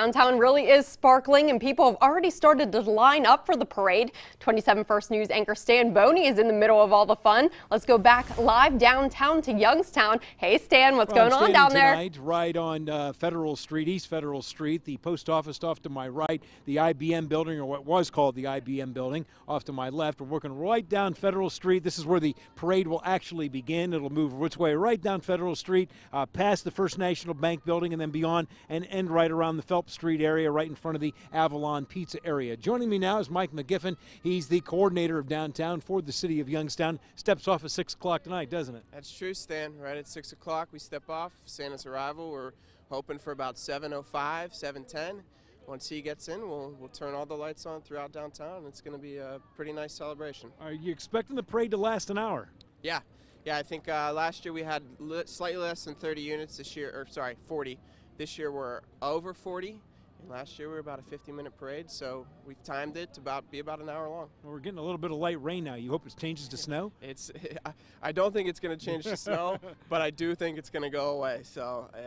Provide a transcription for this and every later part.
Downtown really is sparkling and people have already started to line up for the parade. 27 First News anchor Stan Boney is in the middle of all the fun. Let's go back live downtown to Youngstown. Hey Stan, what's well, going on down tonight, there? Right on uh, Federal Street, East Federal Street, the post office off to my right, the IBM building, or what was called the IBM building, off to my left. We're working right down Federal Street. This is where the parade will actually begin. It'll move its way right down Federal Street, uh, past the First National Bank building, and then beyond, and end right around the Phelps Street area, right in front of the Avalon Pizza area. Joining me now is Mike McGiffin. He's the coordinator of downtown for the city of Youngstown. Steps off at 6 o'clock tonight, doesn't it? That's true, Stan. Right at 6 o'clock, we step off. Santa's arrival. We're hoping for about 7.05, 7.10. Once he gets in, we'll, we'll turn all the lights on throughout downtown, it's going to be a pretty nice celebration. Are you expecting the parade to last an hour? Yeah. Yeah, I think uh, last year we had li- slightly less than 30 units. This year, or sorry, 40. This year we're over 40. And last year we were about a 50-minute parade, so we timed it to about be about an hour long. Well, we're getting a little bit of light rain now. You hope it changes to snow? It's. I don't think it's going to change to snow, but I do think it's going to go away. So uh,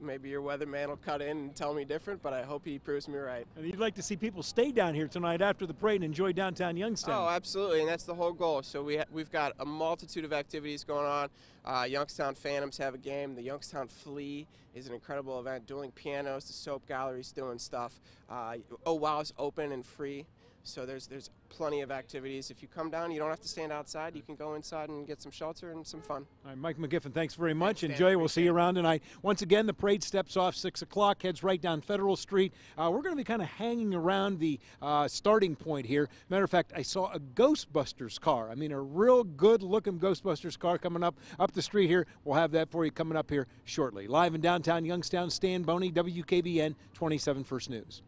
maybe your weatherman will cut in and tell me different, but I hope he proves me right. And you'd like to see people stay down here tonight after the parade and enjoy downtown Youngstown. Oh, absolutely, and that's the whole goal. So we ha- we've got a multitude of activities going on. Uh, Youngstown Phantoms have a game. The Youngstown Flea is an incredible event, dueling pianos. The Soap Gallery's doing stuff. Uh, oh Wow's open and free. So there's there's plenty of activities. If you come down, you don't have to stand outside. You can go inside and get some shelter and some fun. All right, Mike McGiffin, thanks very much. Thanks, Enjoy. Dan. We'll see you around tonight. Once again, the parade steps off 6 o'clock, heads right down Federal Street. Uh, we're going to be kind of hanging around the uh, starting point here. Matter of fact, I saw a Ghostbusters car. I mean, a real good looking Ghostbusters car coming up up the street here. We'll have that for you coming up here shortly. Live in downtown Youngstown, Stan Boney, WKBN 27 First News.